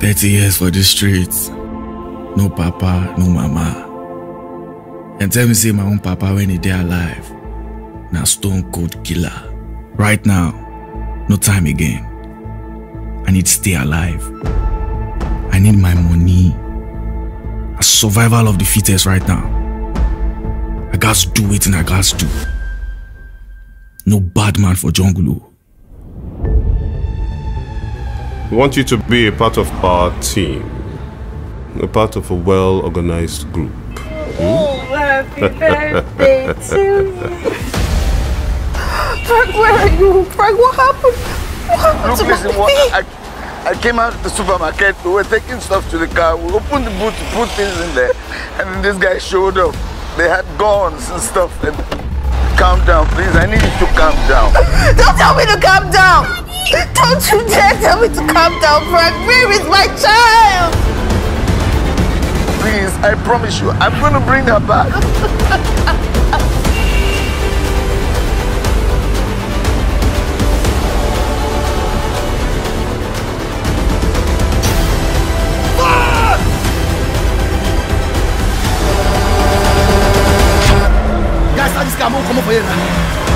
30 years for the streets. No papa, no mama. And tell me say my own papa when he dey alive. Now stone cold killer. Right now, no time again. I need to stay alive. I need my money. A survival of the fittest right now. I got to do it and I got to do. No bad man for jungle. Oh. We want you to be a part of our team, a part of a well organized group. Oh, happy hmm? birthday to you. Frank, where are you? Frank, what happened? What happened Look, to listen, my what. I, I came out of the supermarket. We were taking stuff to the car. We opened the boot to put things in there. And then this guy showed up. They had guns and stuff. And calm down, please. I need you to calm down. Don't tell me to calm down! Don't you dare tell me to calm down, Frank! Where is my child? Please, I promise you, I'm going to bring her back. Guys, start this car, I'm gonna come up for you now.